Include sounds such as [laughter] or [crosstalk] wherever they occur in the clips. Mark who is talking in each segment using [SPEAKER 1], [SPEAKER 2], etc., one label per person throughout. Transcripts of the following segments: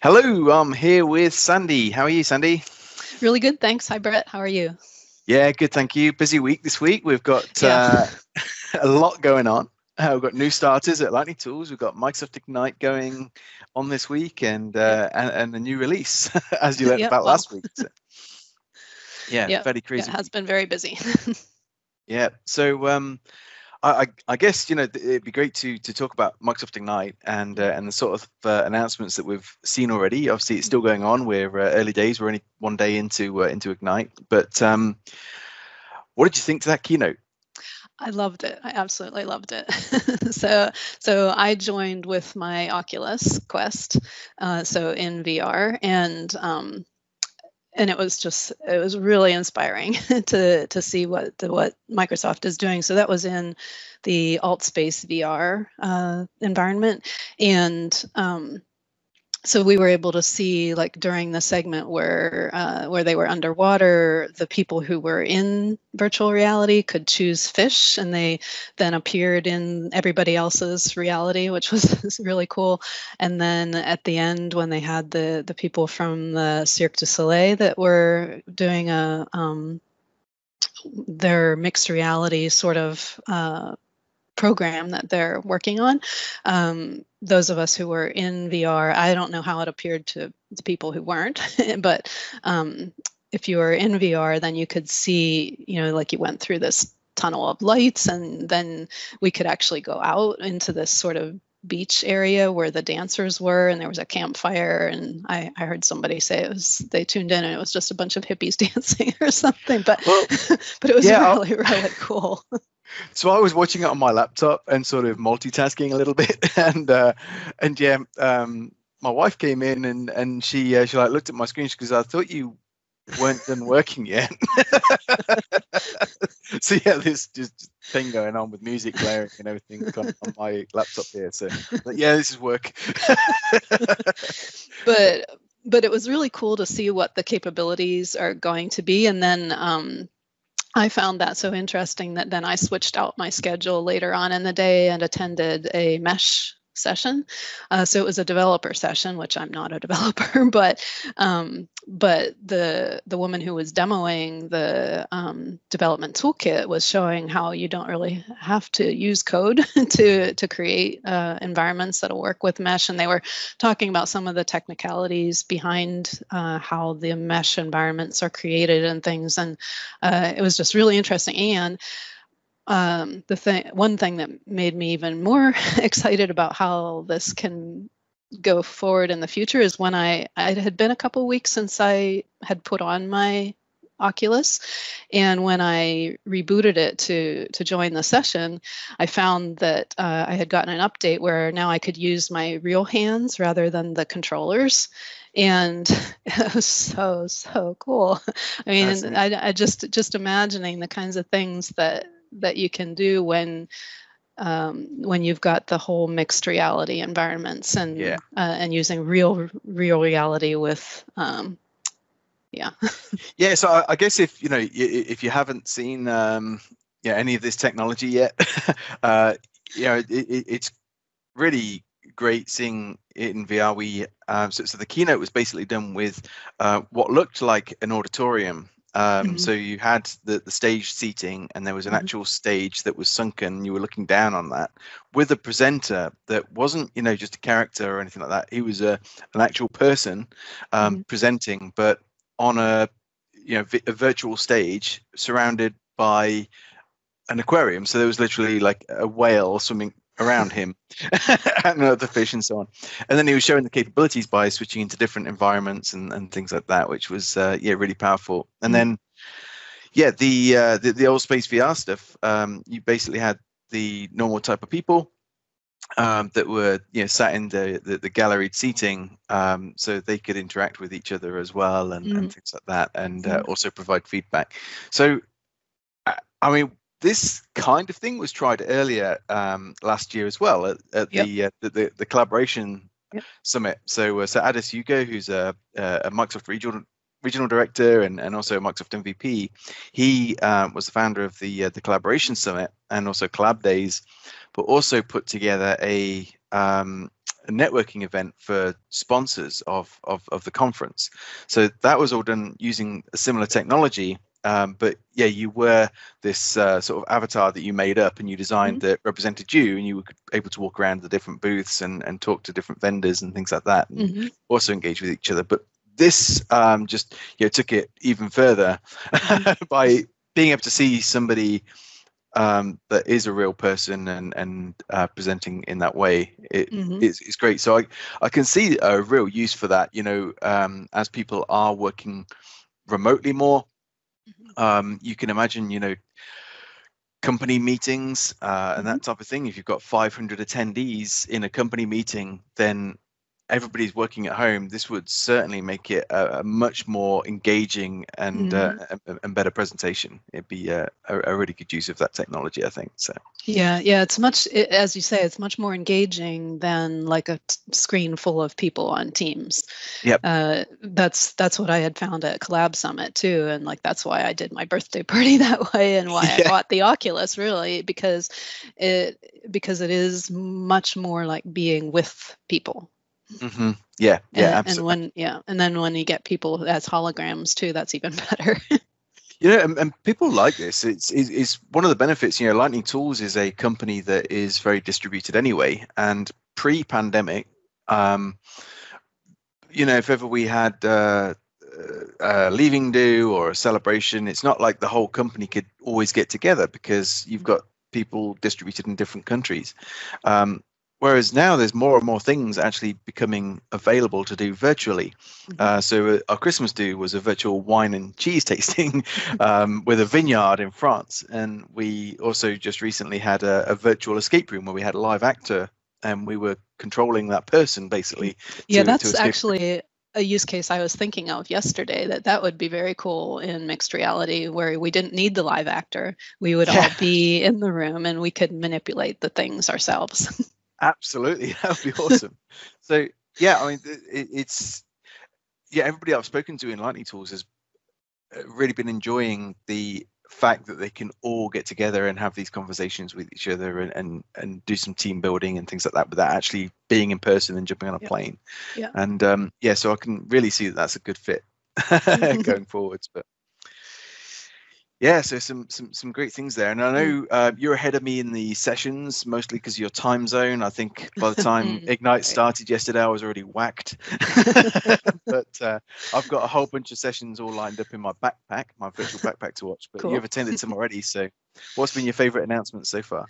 [SPEAKER 1] Hello, I'm here with Sandy. How are you, Sandy?
[SPEAKER 2] Really good, thanks. Hi, Brett. How are you?
[SPEAKER 1] Yeah, good, thank you. Busy week this week. We've got yeah. uh, [laughs] a lot going on. Uh, we've got new starters at Lightning Tools. We've got Microsoft Ignite going on this week, and uh, and, and a new release, [laughs] as you learned about well. last week. So, [laughs] yeah, yep. very crazy.
[SPEAKER 2] it has been very busy.
[SPEAKER 1] yeah. So um, I, I, guess you know it'd be great to to talk about Microsoft Ignite and uh, and the sort of uh, announcements that we've seen already. Obviously, it's still going on. We're uh, early days. We're only one day into uh, into Ignite. But um, what did you think to that keynote?
[SPEAKER 2] I loved it. I absolutely loved it. [laughs] so so I joined with my Oculus Quest, uh, so in VR, and um, and it was just it was really inspiring [laughs] to to see what what Microsoft is doing. So that was in the AltSpace VR uh, environment, and um, so we were able to see like during the segment where uh, where they were underwater the people who were in virtual reality could choose fish and they then appeared in everybody else's reality which was [laughs] really cool. And then at the end when they had the the people from the cirque du soleil that were doing a um, their mixed reality sort of uh, program that they're working on. Um, those of us who were in VR, I don't know how it appeared to the people who weren't, [laughs] but um, if you were in VR, then you could see, you know, like you went through this tunnel of lights, and then we could actually go out into this sort of beach area where the dancers were and there was a campfire and I, I heard somebody say it was they tuned in and it was just a bunch of hippies [laughs] dancing or something but well, [laughs] but it was yeah, really really cool
[SPEAKER 1] so I was watching it on my laptop and sort of multitasking a little [laughs] bit, and uh, and yeah, um, my wife came in and and she uh, she like looked at my screen because I thought you weren't done working yet. [laughs] so yeah, this just thing going on with music blaring and everything on, on my laptop here. So but yeah, this is work. [laughs]
[SPEAKER 2] but but it was really cool to see what the capabilities are going to be, and then. Um, I found that so interesting that then I switched out my schedule later on in the day and attended a mesh session. Uh, so it was a developer session, which I'm not a [laughs] developer, but um, but the the woman who was demoing the um, development toolkit was showing how you don't really have to use code [laughs] to to create uh, environments that'll work with mesh, and they were talking about some of the technicalities behind uh, how the mesh environments are created and things, and uh, it was just really interesting. And um, the thing one thing that made me even more [laughs] excited about how this can go forward in the future is when I I had been a couple weeks since I had put on my Oculus, and when I rebooted it to to join the session, I found that uh, I had gotten an update where now I could use my real hands rather than the controllers, and [laughs] it was so so cool. [laughs] I mean, I, I just just imagining the kinds of things that that you can do when um, when you've got the whole mixed reality environments and yeah. uh, and using real real reality with um, yeah [laughs]
[SPEAKER 1] yeah so I, I, guess if you know if you haven't seen um, yeah any of this technology yet [laughs] uh, you know it, it, it's really great seeing it in VR. We um, so, so the keynote was basically done with uh, what looked like an auditorium um, mm-hmm. So you had the, the stage seating, and there was an mm-hmm. actual stage that was sunken. You were looking down on that with a presenter that wasn't, you know, just a character or anything like that. He was a an actual person um, mm-hmm. presenting, but on a you know vi- a virtual stage surrounded by an aquarium. So there was literally like a whale swimming around him [laughs] and other fish and so on. And then he was showing the capabilities by switching into different environments and, and things like that, which was uh, yeah really powerful. And mm-hmm. then yeah, the, uh, the the AltSpace VR stuff. Um, you basically had the normal type of people um, that were you know sat in the the, the galleried seating, um, so they could interact with each other as well and, mm. and things like that, and uh, mm. also provide feedback. So, I mean, this kind of thing was tried earlier um, last year as well at, at yep. the, uh, the, the, the collaboration yep. summit. So uh, so Adis Jugo, who's a, a Microsoft regional regional director and, and also a Microsoft MVP, he uh, was the founder of the uh, the collaboration summit and also Collab Days, but also put together a um, a networking event for sponsors of, of, of the conference. So that was all done using a similar technology. Um, but yeah, you were this uh, sort of avatar that you made up and you designed mm-hmm. that represented you, and you were able to walk around the different booths and, and talk to different vendors and things like that, and mm-hmm. also engage with each other. But this um, just you know, took it even further mm-hmm. [laughs] by being able to see somebody um, that is a real person and and uh, presenting in that way it, mm-hmm. it's, it's great so I, I can see a real use for that you know um, as people are working remotely more. Um, you can imagine you know company meetings uh, and that mm-hmm. type of thing if you've got 500 attendees in a company meeting then everybody's working at home, this would certainly make it a, a much more engaging and mm. uh, mm-hmm. and better presentation. It'd be a, a, really good use of that technology, I think. So.
[SPEAKER 2] Yeah, yeah, it's much it, as you say, it's much more engaging than like a t- screen full of people on Teams.
[SPEAKER 1] Yep.
[SPEAKER 2] Uh, that's that's what I had found at Collab Summit too, and like that's why I did my birthday party [laughs] that way, and why yeah. I bought the Oculus really because it because it is much more like being with people
[SPEAKER 1] Mm-hmm. Yeah, yeah,
[SPEAKER 2] and,
[SPEAKER 1] absolutely.
[SPEAKER 2] And when yeah, and then when you get people as holograms too, that's even [laughs] better.
[SPEAKER 1] you know, and, and, people like this. It's, it's, it's one of the benefits. You know, Lightning Tools is a company that is very distributed anyway, and pre-pandemic, um, you know, if ever we had. Uh, uh, leaving do or a celebration, it's not like the whole company could always get together because you've got people distributed in different countries. Um, Whereas now there's more and more things actually becoming available to do virtually. Mm-hmm. Uh, so uh, our Christmas do was a virtual wine and cheese tasting [laughs] um, with a vineyard in France, and we also just recently had a, a, virtual escape room where we had a live actor and we were controlling that person basically.
[SPEAKER 2] Yeah, to, that's to actually a use case I was thinking of yesterday that that would be very cool in mixed reality where we didn't need the live actor. We would yeah. all be in the room and we could manipulate the things ourselves. [laughs]
[SPEAKER 1] Absolutely, [laughs] that would be awesome. so yeah, I mean, it, it's yeah. Everybody I've spoken to in Lightning Tools has uh, really been enjoying the fact that they can all get together and have these conversations with each other and and, and do some team building and things like that without actually being in person and jumping on a plane.
[SPEAKER 2] Yeah.
[SPEAKER 1] And um, yeah, so I can really see that that's a good fit [laughs] [laughs] going forwards. But yeah, so some some some great things there, and I know uh, you're ahead of me in the sessions, mostly because of your time zone. I think by the time [laughs] Ignite started yesterday, I was already whacked. [laughs] [laughs] but uh, I've got a whole bunch of sessions all lined up in my backpack, my virtual backpack to watch. But cool. you've attended some already, so what's been your favorite announcement so far?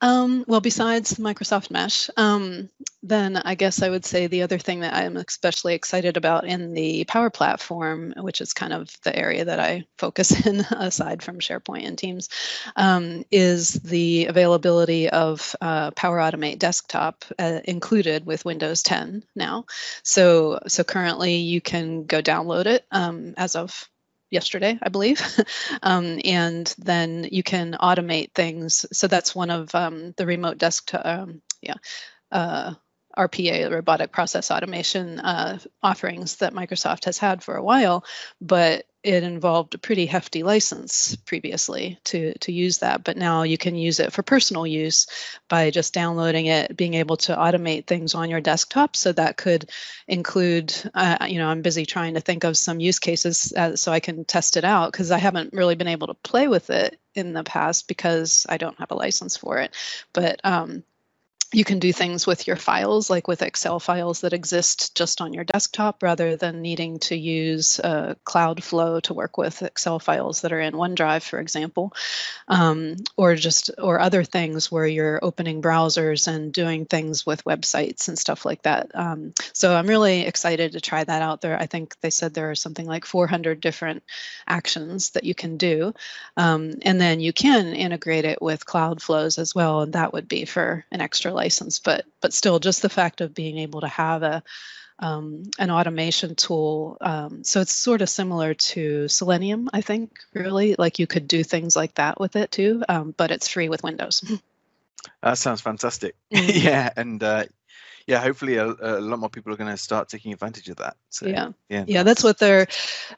[SPEAKER 2] Um, well, besides Microsoft Mesh, um, then I guess I would say the other thing that I'm especially excited about in the Power Platform, which is kind of the area that I focus [laughs] in aside from SharePoint and Teams, um, is the availability of uh, Power Automate Desktop uh, included with Windows 10 now. So, so currently you can go download it um, as of yesterday, I believe. [laughs] um, and then you can automate things. So that's one of um, the remote desktop, um, yeah, uh, RPA, robotic process automation uh, offerings that Microsoft has had for a while, but it involved a pretty hefty license previously to to use that but now you can use it for personal use by just downloading it being able to automate things on your desktop. So that could include uh, you know i'm busy trying to think of some use cases uh, so i can test it out because i haven't really been able to play with it in the past because i don't have a license for it. But um, you can do things with your files, like with Excel files that exist just on your desktop, rather than needing to use uh, Cloudflow to work with Excel files that are in OneDrive, for example, um, or just or other things where you're opening browsers and doing things with websites and stuff like that. Um, so I'm really excited to try that out there. I think they said there are something like 400 different actions that you can do, um, and then you can integrate it with Cloud Flows as well, and that would be for an extra license, but but still, just the fact of being able to have a um, an automation tool. Um, so it's sort of similar to Selenium, I think. Really, like you could do things like that with it too, um, but it's free with Windows. [laughs]
[SPEAKER 1] That sounds fantastic. Mm-hmm. [laughs] yeah, and uh, yeah, hopefully a, a, lot more people are going to start taking advantage of that.
[SPEAKER 2] So, yeah, yeah, yeah. That's what their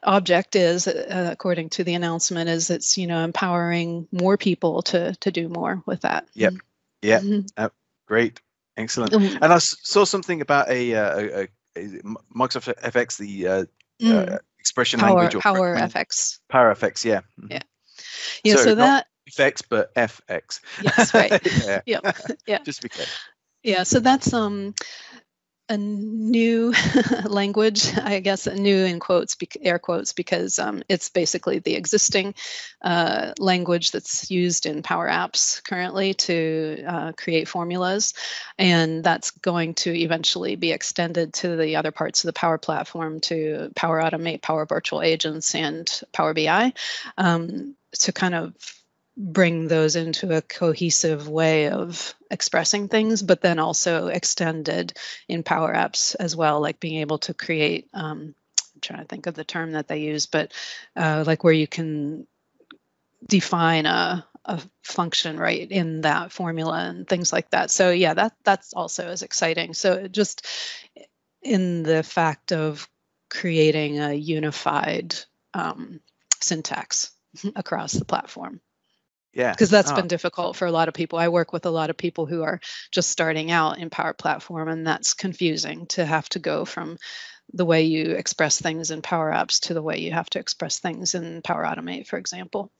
[SPEAKER 2] object is, uh, according to the announcement. Is it's you know empowering more people to to do more with that.
[SPEAKER 1] Yep. Yeah. Mm-hmm. Uh, Great. excellent. Um, and I saw something about a, uh, a, a Microsoft FX, the uh, mm. uh, expression
[SPEAKER 2] Power,
[SPEAKER 1] language.
[SPEAKER 2] Power FX.
[SPEAKER 1] Power FX, yeah.
[SPEAKER 2] Mm-hmm. Yeah. Yeah. So, so that
[SPEAKER 1] FX, but FX.
[SPEAKER 2] Yes, right. [laughs] yeah. [laughs] yeah. Yeah.
[SPEAKER 1] Just to be clear.
[SPEAKER 2] Yeah. So that's um a new [laughs] language, I guess, a new in quotes, air quotes, because um, it's basically the existing uh, language that's used in Power Apps currently to uh, create formulas. And that's going to eventually be extended to the other parts of the Power Platform to Power Automate, Power Virtual Agents, and Power BI um, to kind of bring those into a cohesive way of expressing things, but then also extended in Power Apps as well, like being able to create. Um, I'm trying to think of the term that they use, but uh, like where you can define a, a function right in that formula and things like that. So yeah, that that's also as exciting. So just in the fact of creating a unified um, syntax [laughs] across the platform.
[SPEAKER 1] Yeah.
[SPEAKER 2] Because that's oh. been difficult for a lot of people. I work with a lot of people who are just starting out in Power Platform, and that's confusing to have to go from the way you express things in Power Apps to the way you have to express things in Power Automate, for example.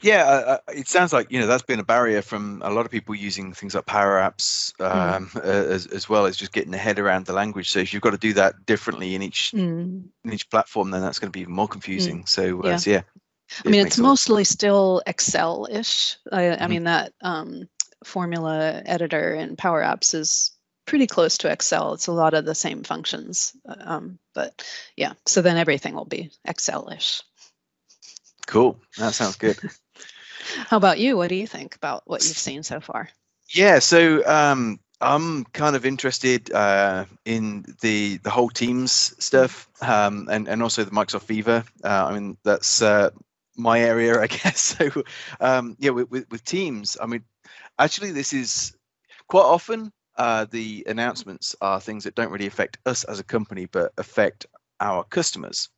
[SPEAKER 1] Yeah, uh, uh it sounds like you know that's been a barrier from a lot of people using things like Power Apps mm. um, mm. as, as well as just getting the head around the language. So if you've got to do that differently in each mm. in each platform, then that's going to be even more confusing. Mm. So, uh, yeah. so yeah,
[SPEAKER 2] I mean, it's mostly still Excel-ish. I, mm-hmm. I mean, that um, formula editor in Power Apps is pretty close to Excel. It's a lot of the same functions, um, but yeah. So then everything will be Excel-ish.
[SPEAKER 1] Cool. That sounds good. [laughs] [laughs]
[SPEAKER 2] How about you? What do you think about what you've seen so far?
[SPEAKER 1] Yeah. So um, I'm kind of interested uh, in the the whole Teams stuff, um, and and also the Microsoft Viva. Uh, I mean, that's uh, my area, I [laughs] guess. So, um, yeah, with, with, with, Teams, I mean, actually, this is quite often uh, the announcements are things that don't really affect us as a company, but affect our customers.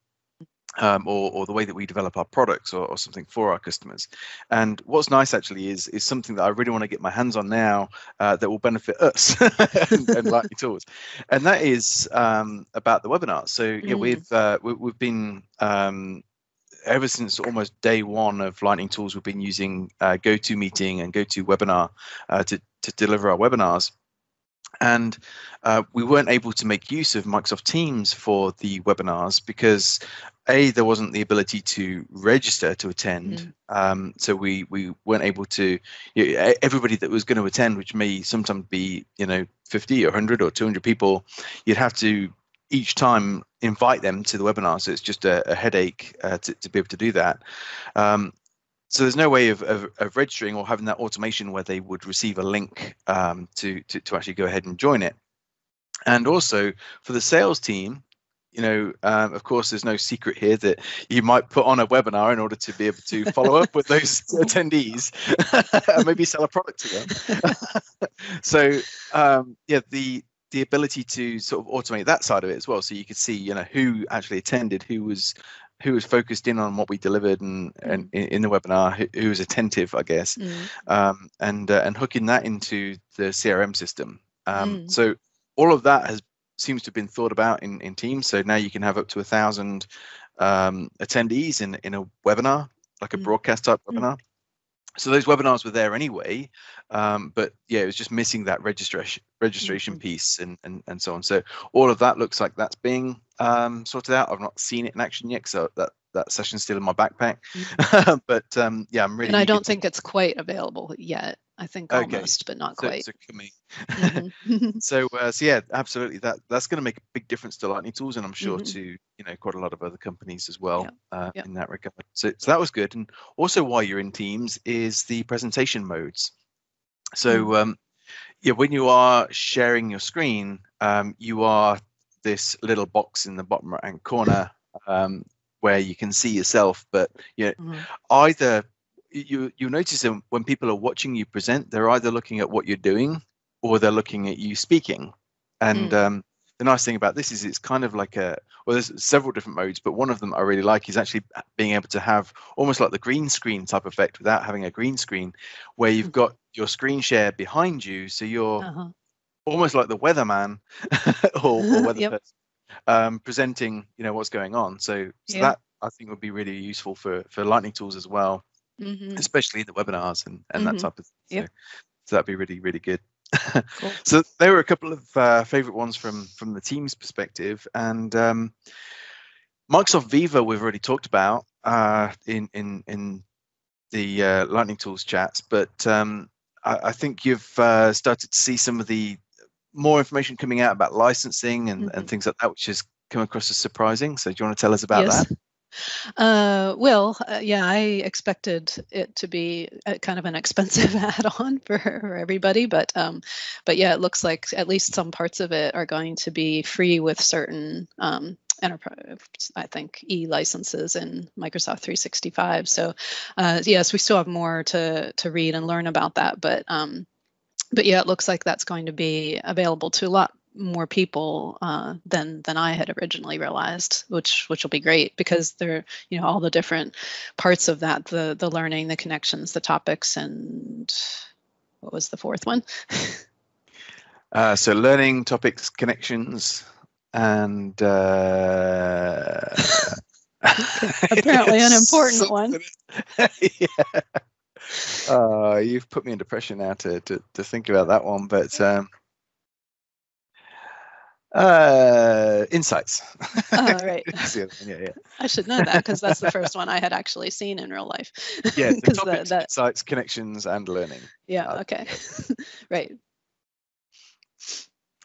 [SPEAKER 1] Um, or, or the way that we develop our products or, or, something for our customers. And what's nice actually is is something that I really want to get my hands on now uh, that will benefit us [laughs] and, and Lightning Tools, and that is um, about the webinars. So yeah, mm. we've uh, we, have been um, ever since almost day one of Lightning Tools, we've been using uh, GoToMeeting and GoToWebinar uh, to, to deliver our webinars. And uh, we weren't able to make use of Microsoft Teams for the webinars because a there wasn't the ability to register to attend, mm. um, so we we weren't able to. You know, everybody that was going to attend, which may sometimes be you know 50 or 100 or 200 people, you'd have to each time invite them to the webinar. So it's just a, a headache uh, to, to be able to do that. Um, so there's no way of, of, of, registering or having that automation where they would receive a link um, to, to, to actually go ahead and join it. And also for the sales team, you know, um, of course, there's no secret here that you might put on a webinar in order to be able to follow up with those [laughs] attendees [laughs] and maybe sell a product to them. [laughs] so, um, yeah, the the ability to sort of automate that side of it as well, so you could see, you know, who actually attended, who was who was focused in on what we delivered and, mm. and in, in, the webinar, who, who, was attentive, I guess, mm. um, and uh, and hooking that into the CRM system. Um, mm. So all of that has seems to have been thought about in, in Teams. So now you can have up to a thousand um, attendees in in a webinar, like a mm. broadcast type mm. webinar so those webinars were there anyway um, but yeah it was just missing that registration registration mm-hmm. piece and, and and so on so all of that looks like that's being um, sorted out i've not seen it in action yet so that that session's still in my backpack mm-hmm. [laughs] but um, yeah i'm really
[SPEAKER 2] and i don't think it's quite available yet I think okay. almost, but not quite.
[SPEAKER 1] So, mm-hmm. [laughs] so, uh, so yeah, absolutely. That that's going to make a big difference to Lightning Tools, and I'm sure mm-hmm. to you know quite a lot of other companies as well yeah. Uh, yeah. in that regard. So, so that was good. And also, while you're in Teams, is the presentation modes. So, mm-hmm. um, yeah, when you are sharing your screen, um, you are this little box in the bottom right hand corner um, where you can see yourself, but you know, mm-hmm. either you you notice that when people are watching you present, they're either looking at what you're doing or they're looking at you speaking. And mm. um, the nice thing about this is it's kind of like a well, there's several different modes, but one of them I really like is actually being able to have almost like the green screen type effect without having a green screen, where you've mm. got your screen share behind you, so you're uh-huh. almost like the weatherman [laughs] or, or weather [laughs]
[SPEAKER 2] Yep.
[SPEAKER 1] person, um, presenting, you know, what's going on. So, so
[SPEAKER 2] Yeah.
[SPEAKER 1] that I think would be really useful for for lightning tools as well,
[SPEAKER 2] Mhm.
[SPEAKER 1] especially the webinars and and that
[SPEAKER 2] Mhm.
[SPEAKER 1] type of thing.
[SPEAKER 2] Yep.
[SPEAKER 1] So, so that'd be really really good. [laughs]
[SPEAKER 2] Cool.
[SPEAKER 1] So there were a couple of uh, favorite ones from from the team's perspective, and um, Microsoft Viva we've already talked about uh, in in in the uh, Lightning Tools chats, but um, I, I think you've uh, started to see some of the more information coming out about licensing and, and
[SPEAKER 2] Mhm.
[SPEAKER 1] things like that, which has come across as surprising. So do you want to tell us about
[SPEAKER 2] Yes.
[SPEAKER 1] that?
[SPEAKER 2] Uh, well, uh, yeah, I expected it to be a, kind of an expensive [laughs] add-on for, for everybody, but um, but yeah, it looks like at least some parts of it are going to be free with certain um, enterprise, I think, e licenses in Microsoft 365. So uh, yes, we still have more to to read and learn about that, but um, but yeah, it looks like that's going to be available to a lot more people uh, than than I had originally realized, which which will be great because they're you know all the different parts of that the the learning, the connections, the topics, and what was the fourth one? [laughs]
[SPEAKER 1] Uh, so learning topics, connections, and uh, [laughs]
[SPEAKER 2] Apparently an important [laughs] one.
[SPEAKER 1] yeah. Uh, you've put me under pressure now to, to, to think about that one, but um, uh, insights.
[SPEAKER 2] Oh, [laughs] right.
[SPEAKER 1] That's the other one, yeah, yeah.
[SPEAKER 2] I should know that because that's the first one I had actually seen in real life. [laughs]
[SPEAKER 1] Yeah, [laughs] topics,
[SPEAKER 2] that,
[SPEAKER 1] insights, connections, and learning.
[SPEAKER 2] yeah,
[SPEAKER 1] uh,
[SPEAKER 2] okay, right.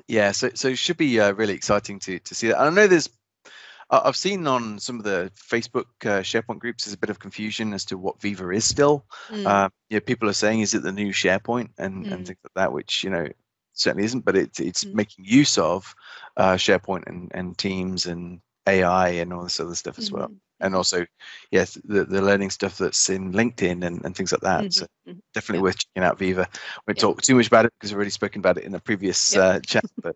[SPEAKER 1] Yeah, so so it should be uh, really exciting to to see that. I know there's, I- I've seen on some of the Facebook uh, SharePoint groups there's a bit of confusion as to what Viva is still.
[SPEAKER 2] Mm,
[SPEAKER 1] Uh, yeah, people are saying is it the new SharePoint and and
[SPEAKER 2] Mm.
[SPEAKER 1] things like that, which you know certainly isn't, but it's it's
[SPEAKER 2] Mm.
[SPEAKER 1] making use of uh, SharePoint and and Teams and AI and all this other stuff as well.
[SPEAKER 2] mhm,
[SPEAKER 1] And also, yes, the, the learning stuff that's in LinkedIn and, and things like that.
[SPEAKER 2] mhm,
[SPEAKER 1] So
[SPEAKER 2] mhm.
[SPEAKER 1] definitely
[SPEAKER 2] Yeah.
[SPEAKER 1] worth checking out Viva. We won't
[SPEAKER 2] Yeah.
[SPEAKER 1] talk too much about it because we've already spoken about it in the previous
[SPEAKER 2] Yeah.
[SPEAKER 1] uh, chat. But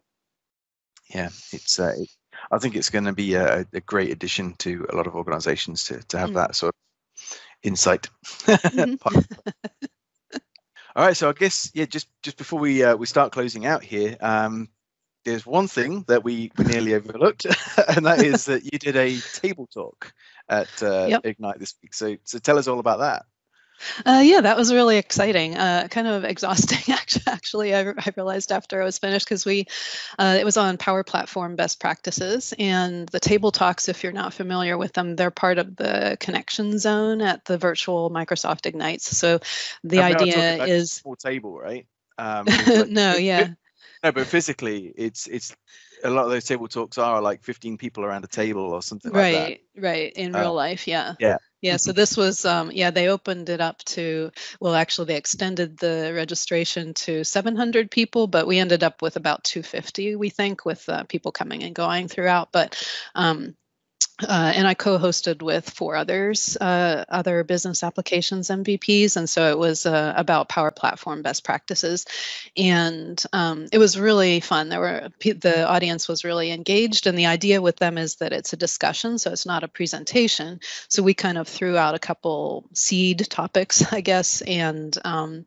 [SPEAKER 1] yeah, it's uh, it, I think it's going to be a, a great addition to a lot of organisations to to have
[SPEAKER 2] Mm.
[SPEAKER 1] that sort of insight. [laughs] All right, so I guess yeah, just just before we uh, we start closing out here, um, there's one thing that we, we nearly overlooked, [laughs] and that is [laughs] that you did a table talk at uh,
[SPEAKER 2] Yep.
[SPEAKER 1] Ignite this week. So so tell us all about that.
[SPEAKER 2] Uh, yeah, that was really exciting. Uh, kind of exhausting, [laughs] actually. I, I realized after I was finished because we, uh, it was on Power Platform best practices, and the table talks. If you're not familiar with them, they're part of the connection zone at the virtual Microsoft Ignites. So the
[SPEAKER 1] And we are talking
[SPEAKER 2] idea is
[SPEAKER 1] small table, right? Um, [laughs] like-
[SPEAKER 2] no, yeah,
[SPEAKER 1] no, but physically, it's it's a lot of those table talks are like 15 people around a table or something like that.
[SPEAKER 2] right, right. In
[SPEAKER 1] Uh,
[SPEAKER 2] real life, yeah.
[SPEAKER 1] yeah.
[SPEAKER 2] Yeah, so this was, um, yeah, they opened it up to, well, actually, they extended the registration to 700 people, but we ended up with about 250, we think, with uh, people coming and going throughout. But, um, uh, and I co-hosted with four others, uh, other business applications MVPs, and so it was uh, about Power Platform best practices, and um, it was really fun. There were the audience was really engaged, and the idea with them is that it's a discussion, so it's not a presentation. So we kind of threw out a couple seed topics, [laughs] I guess, and um,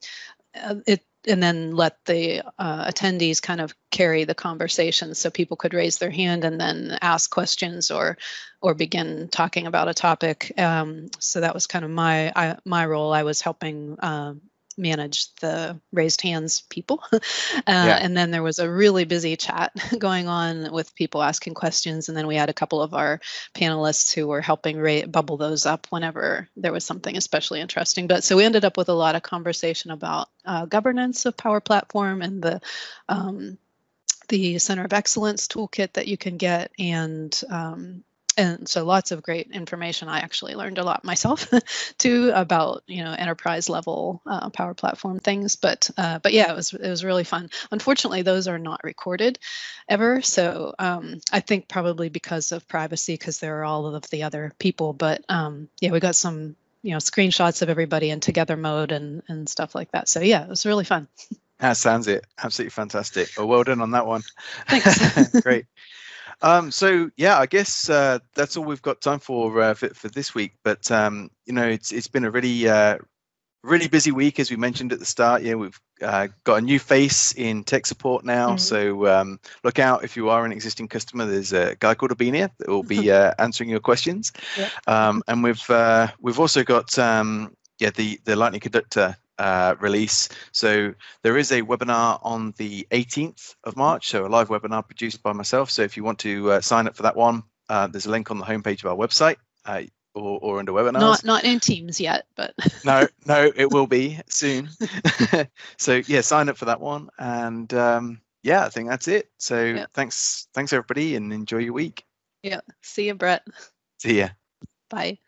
[SPEAKER 2] uh, it and then let the uh, attendees kind of carry the conversation so people could raise their hand and then ask questions or or begin talking about a topic. Um, so that was kind of my I, my role. I was helping uh, manage the raised hands people. [laughs] Uh, and then there was a really busy chat [laughs] going on with people asking questions. And then we had a couple of our panelists who were helping ra- bubble those up whenever there was something especially interesting. But so we ended up with a lot of conversation about uh, governance of power platform and the um, the center of excellence toolkit that you can get and um, and so lots of great information i actually learned a lot myself [laughs] too about you know enterprise level uh, power platform things but uh, but yeah it was it was really fun unfortunately those are not recorded ever so um, i think probably because of privacy because there are all of the other people but um, yeah we got some you know screenshots of everybody in together mode and and stuff like that so yeah it was really fun
[SPEAKER 1] That sounds it. Absolutely fantastic. Well, well done on that one.
[SPEAKER 2] Thanks. [laughs]
[SPEAKER 1] Great. Um, so yeah, I guess uh, that's all we've got time for uh, for, for this week. But um, you know, it's it's been a really uh, really busy week, as we mentioned at the start. Yeah, we've uh, got a new face in tech support now. Mm-hmm. So um, look out if you are an existing customer. There's a guy called Abinia that will be [laughs] uh, answering your questions. Yep. Um, and we've uh, we've also got um, yeah the the Lightning Conductor uh, release. So there is a webinar on the 18th of March, so a live webinar produced by myself. So if you want to uh, sign up for that one, uh, there's a link on the homepage of our website. Uh, or, or under webinars.
[SPEAKER 2] Not not in Teams yet, but
[SPEAKER 1] no, [laughs] no, it will be soon. [laughs] so yeah, sign up for that one, and um, yeah, I think that's it. So yeah. thanks, thanks everybody, and enjoy your week.
[SPEAKER 2] Yeah, see you, Brett.
[SPEAKER 1] See ya.
[SPEAKER 2] Bye.